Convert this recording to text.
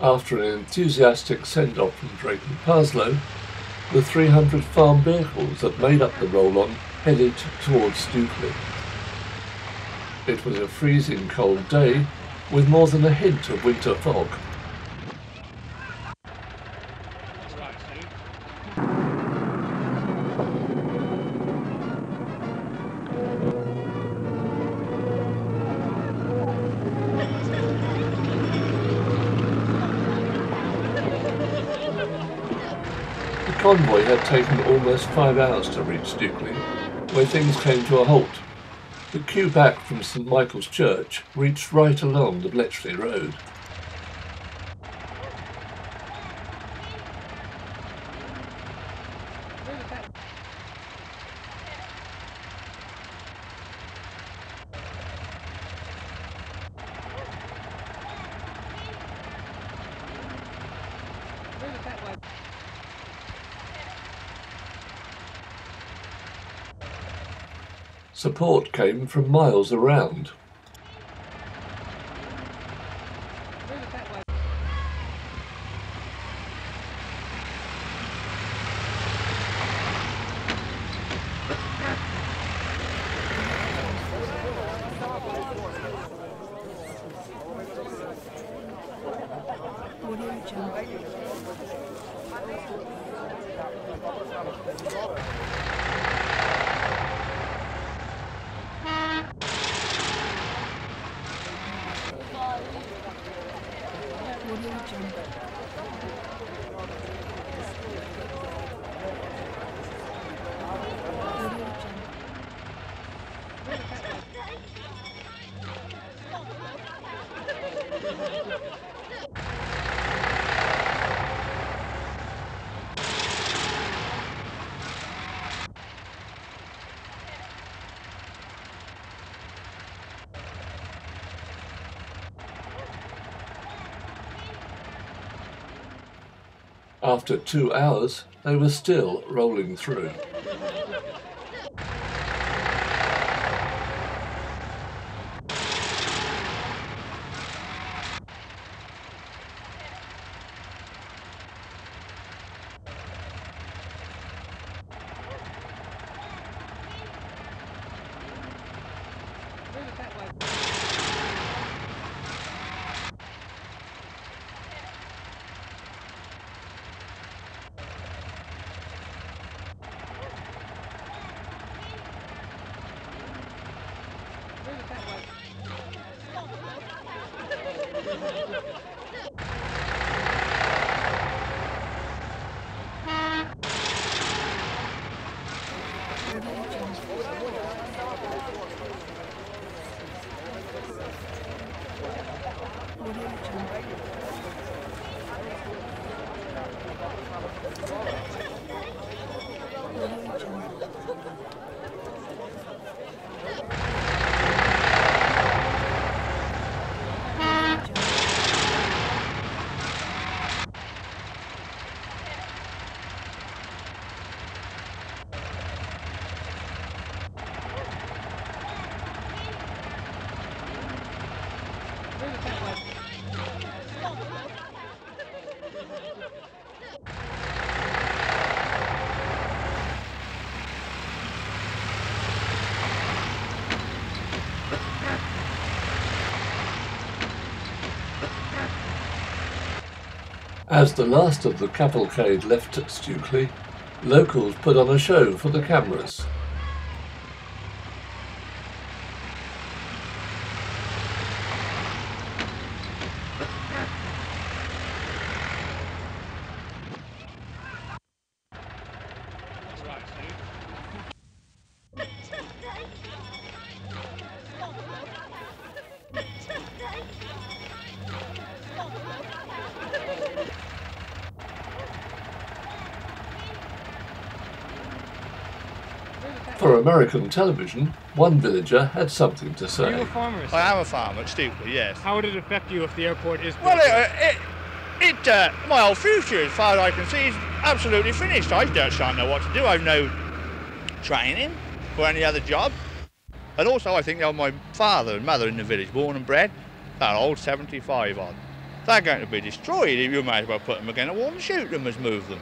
After an enthusiastic send-off from Drayton Parslow, the 300 farm vehicles that made up the roll-on headed towards Stewkley. It was a freezing cold day with more than a hint of winter fog. Convoy had taken almost five hours to reach Stewkley, where things came to a halt. The queue back from St Michael's Church reached right along the Bletchley Road. Support came from miles around. After two hours, they were still rolling through. As the last of the cavalcade left Stewkley, locals put on a show for the cameras. For American television, one villager had something to say. Are you a farmer? I am a farmer at Stewkley, yes. How would it affect you if the airport is Well, it, it, it uh, my whole future, as far as I can see, is absolutely finished. I don't, don't know what to do. I've no training for any other job. And also, I think you know, my father and mother in the village, born and bred, that old 75 odd. They're going to be destroyed. You might as well put them against a wall and shoot them as move them.